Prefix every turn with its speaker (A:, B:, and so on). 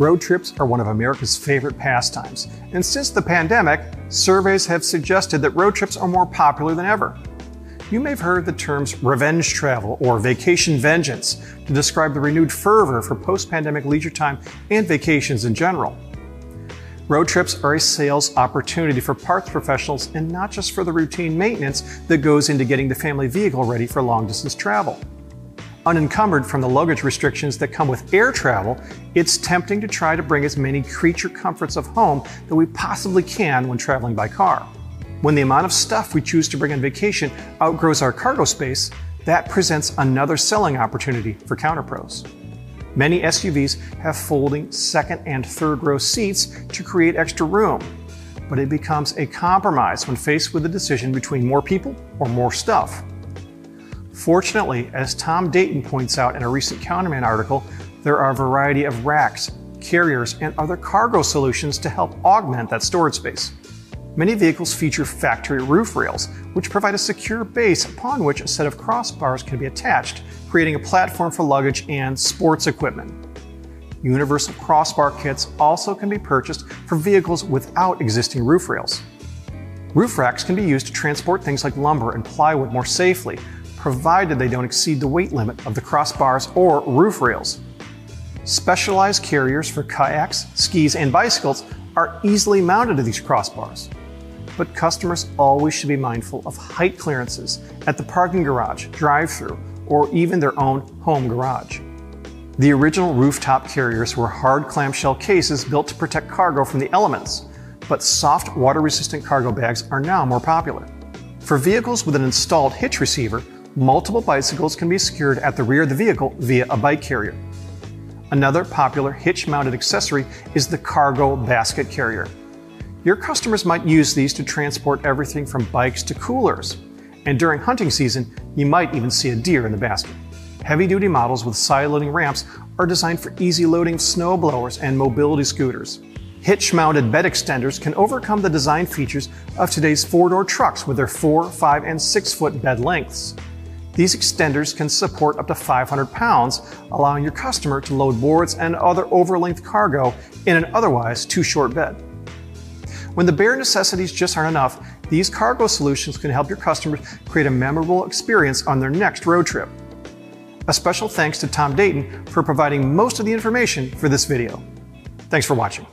A: Road trips are one of America's favorite pastimes, and since the pandemic, surveys have suggested that road trips are more popular than ever. You may have heard the terms revenge travel or vacation vengeance to describe the renewed fervor for post pandemic leisure time and vacations in general. Road trips are a sales opportunity for parts professionals and not just for the routine maintenance that goes into getting the family vehicle ready for long distance travel. Unencumbered from the luggage restrictions that come with air travel, it's tempting to try to bring as many creature comforts of home that we possibly can when traveling by car. When the amount of stuff we choose to bring on vacation outgrows our cargo space, that presents another selling opportunity for CounterPros. Many SUVs have folding second and third row seats to create extra room, but it becomes a compromise when faced with the decision between more people or more stuff. Fortunately, as Tom Dayton points out in a recent Counterman article, there are a variety of racks, carriers, and other cargo solutions to help augment that storage space. Many vehicles feature factory roof rails, which provide a secure base upon which a set of crossbars can be attached, creating a platform for luggage and sports equipment. Universal crossbar kits also can be purchased for vehicles without existing roof rails. Roof racks can be used to transport things like lumber and plywood more safely, provided they don't exceed the weight limit of the crossbars or roof rails. Specialized carriers for kayaks, skis, and bicycles are easily mounted to these crossbars. But customers always should be mindful of height clearances at the parking garage, drive through, or even their own home garage. The original rooftop carriers were hard clamshell cases built to protect cargo from the elements, but soft water resistant cargo bags are now more popular. For vehicles with an installed hitch receiver, multiple bicycles can be secured at the rear of the vehicle via a bike carrier. Another popular hitch mounted accessory is the cargo basket carrier. Your customers might use these to transport everything from bikes to coolers. And during hunting season, you might even see a deer in the basket. Heavy duty models with side loading ramps are designed for easy loading snow blowers and mobility scooters. Hitch mounted bed extenders can overcome the design features of today's four door trucks with their 4, 5, and 6 foot bed lengths. These extenders can support up to 500 pounds, allowing your customer to load boards and other overlength cargo in an otherwise too short bed. When the bare necessities just aren't enough, these cargo solutions can help your customers create a memorable experience on their next road trip. A special thanks to Tom Dayton for providing most of the information for this video. Thanks for watching.